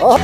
哦